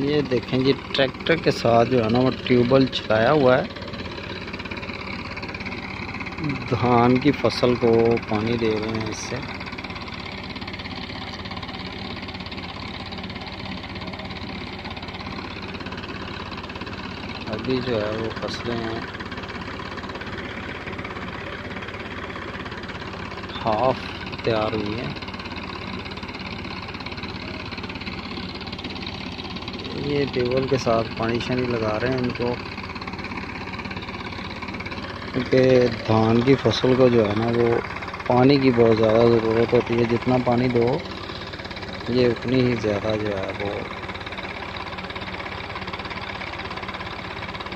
یہ دیکھیں جی ٹریکٹر کے ساتھ جو ہے نا وہ ٹیوبل چلایا ہوا ہے۔ دھان کی فصل کو پانی دے رہے ہیں اس سے۔ ابھی جو ہے وہ فصلیں ہیں۔ ہاف تیار ہوئی ہیں۔ یہ ٹیبل کے ساتھ پانی شانی لگا رہے ہیں ان کو۔ کیونکہ دھان کی فصل کو جو ہے نا وہ پانی کی بہت زیادہ ضرورت ہوتی ہے۔ جتنا پانی دو، یہ اتنی ہی زیادہ جو ہے وہ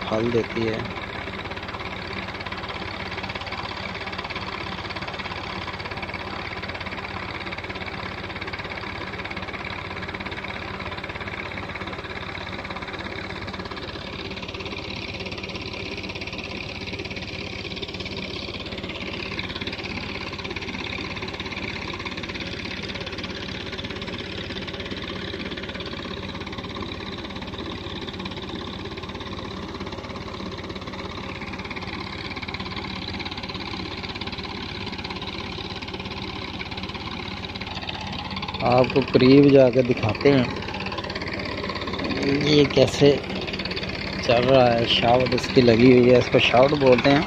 پھل دیتی ہے۔ آپ کو قریب جا کے دکھاتے ہیں۔ یہ کیسے چل رہا ہے؟ شاوٹ اس کی لگی ہوئی ہے، اس کو شاوٹ بولتے ہیں۔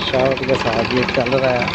شاوٹ کے ساتھ یہ چل رہا ہے۔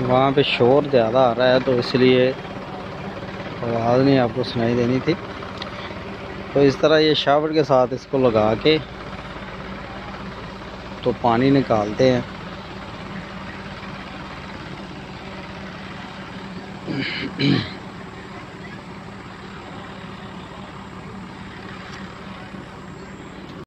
وہاں پہ شور زیادہ آ رہا ہے تو اس لیے آواز نہیں آپ کو سنائی دینی تھی۔ تو اس طرح یہ شاور کے ساتھ اس کو لگا کے تو پانی نکالتے ہیں۔